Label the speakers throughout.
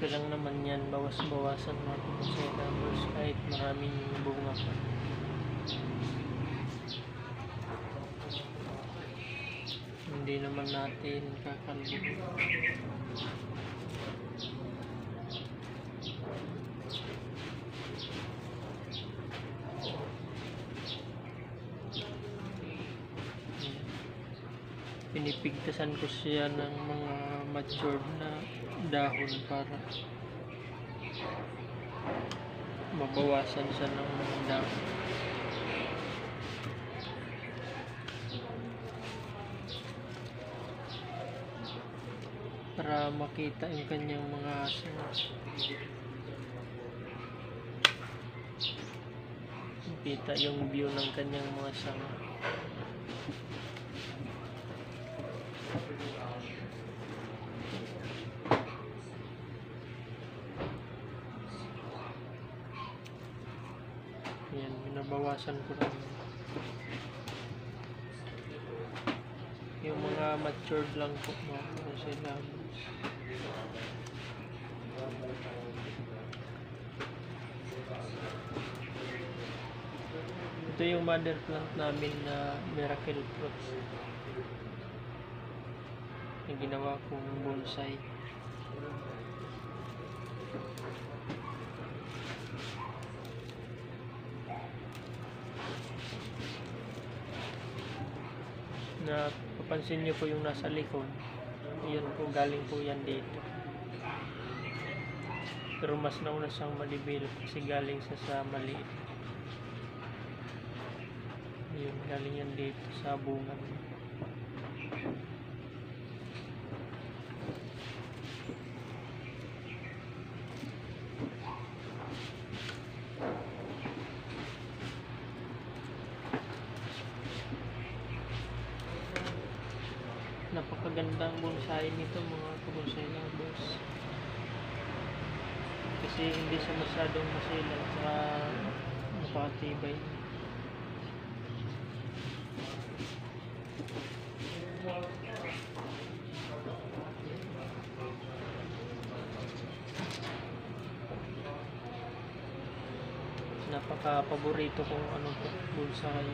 Speaker 1: Okay lang naman yan, bawas-bawasan mga kabonsai lovers kahit maraming bunga pa. Hindi naman natin kakalbuhin. Pinipigtasan ko siya ng mga matured na dahon para mabawasan siya ng mga dahon. Para makita yung kanyang mga sanga. Makita yung view ng kanyang mga sanga. Yan, binabawasan ko lang. Yung mga matured lang po mga kasi lamos. Ito yung mother plant namin na miracle fruits. Yung ginawa kong bonsai. Na papansin nyo po yung nasa likod yun po galing po yan dito. Pero mas nauna siyang malibil kasi galing sa sa maliit. Yun galing yan dito sa bunga bonsai nito mga lovers kasi hindi siya masyadong masilan sa napakatibay. Napaka paborito kong ano to bonsai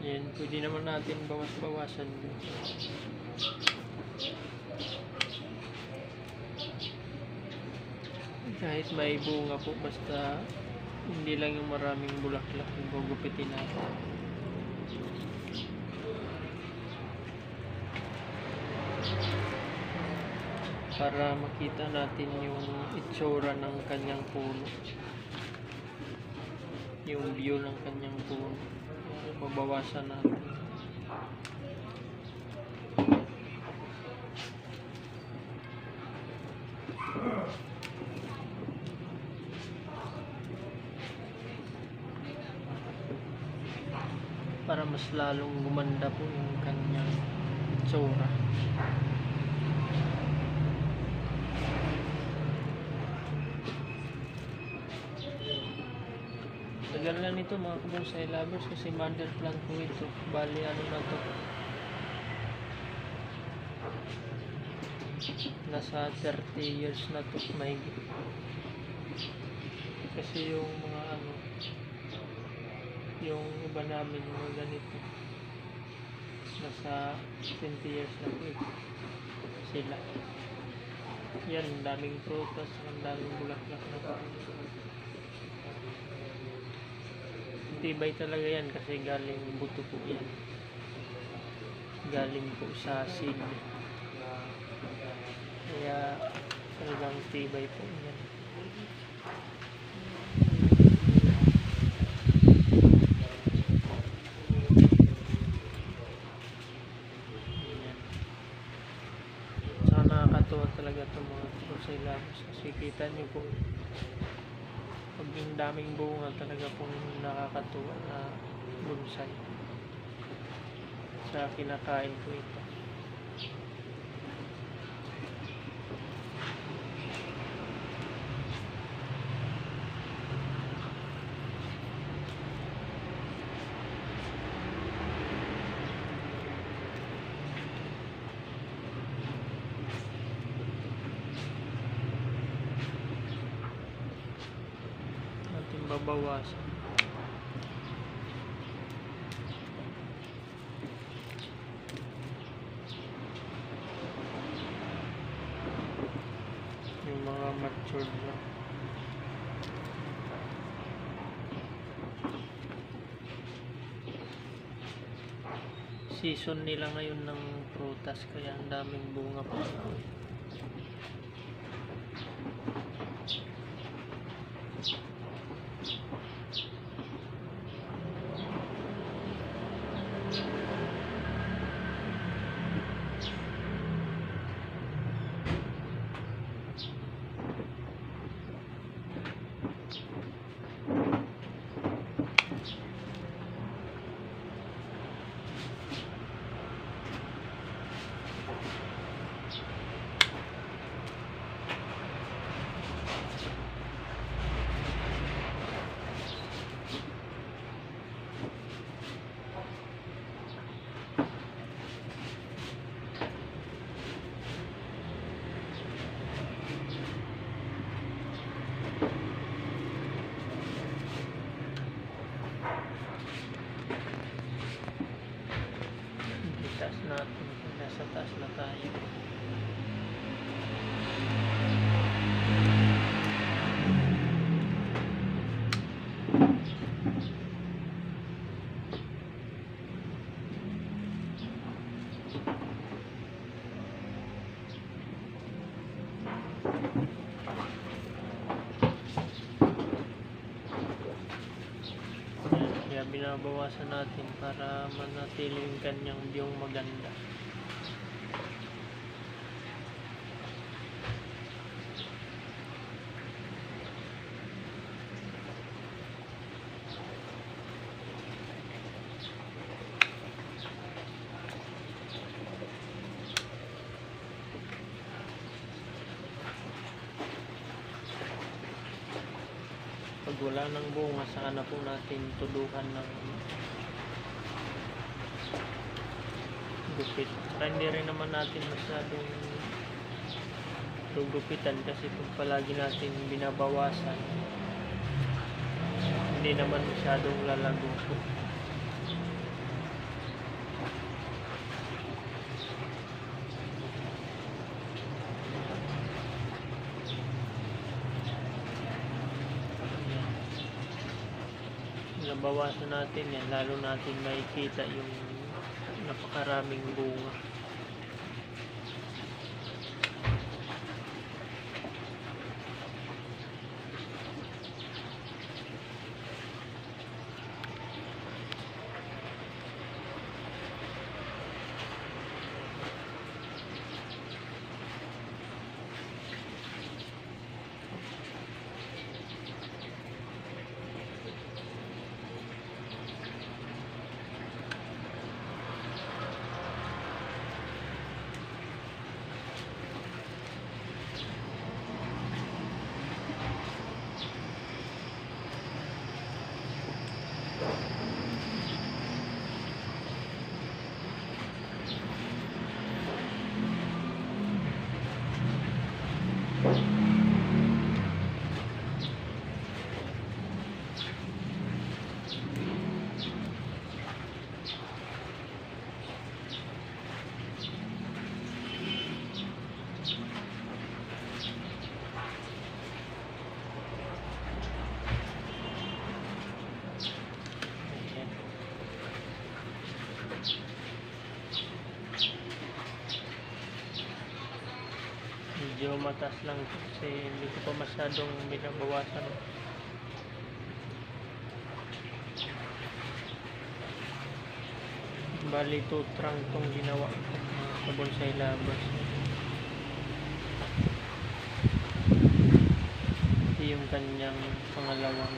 Speaker 1: Yan, pwede naman natin bawas-bawasan yun. Kahit may bunga po, basta hindi lang yung maraming bulaklak yung gugupitin natin. Para makita natin yung itsura ng kanyang puno. Yung view ng kanyang puno mabawasan natin. Para mas lalong gumanda po yung kanyang itsura. Tagal na nito mga kabonsai lovers kasi mother plant po ito. Bali ano na to. Nasa 30 years na to mahigit. Kasi yung mga ano yung iba namin mga ganito nasa 20 years na po ito sila yan daming prutas ang daming bulaklak na po tibay talaga yan kasi galing buto po yan. Galing po sa seed kaya talagang tibay po yan. Saka nakakatuwa talaga itong mga bonsai labos kasi kita niyo po pag yung daming bunga talaga pong nakakatuwa na bonsai. Sa kinakain ko ito mabawasan. Yung mga matured na. Season nila ngayon ng prutas kaya ang daming bunga pa. Taas natin. Nasa taas na tayo. Yan, Kaya binabawasan natin para manatili yung kanyang view maganda. Pag wala ng bunga, saka na po natin tudukan ng gupit. Saka hindi rin naman natin masyadong gugupitan kasi kung palagi natin binabawasan, hindi naman masyadong lalago po. Nabawasan natin yan, lalo natin makikita yung napakaraming bunga. Medyo mataas lang kasi hindi ko pa masyadong binabawasan. Bali, two trunk tong ginawa ko sa bonsai lovers. Ito yung kanyang pangalawang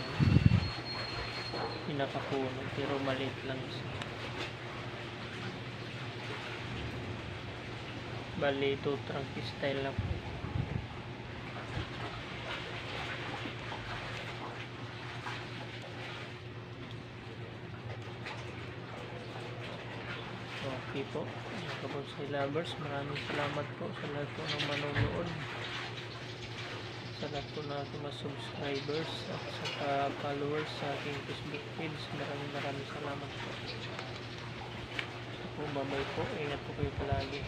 Speaker 1: pinakapuno pero maliit lang siya. Bali, two trunk style na po. Okay po. Mga kabonsai lovers, maraming salamat po sa lahat po ng manonood. sa lahat po na ating mga subscribers at saka followers sa ating Facebook page. Maraming maraming salamat po. So po, babay po. Ingat po kayo palagi.